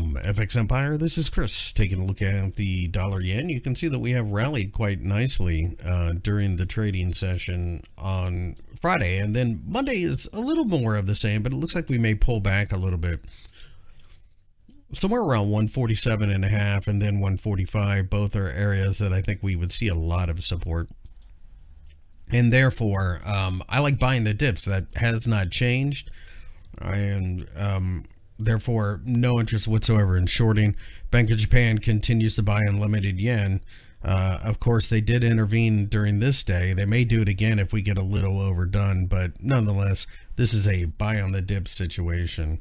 FX Empire. This is Chris taking a look at the dollar yen. You can see that we have rallied quite nicely uh, during the trading session on Friday, and then Monday is a little more of the same, but it looks like we may pull back a little bit. Somewhere around 147 and a half and then 145, both are areas that I think we would see a lot of support. And therefore, um, I like buying the dips. That has not changed. And um, therefore no interest whatsoever in shorting. Bank of Japan continues to buy unlimited yen. Uh, of course, they did intervene during this day. They may do it again if we get a little overdone, but nonetheless, this is a buy on the dip situation.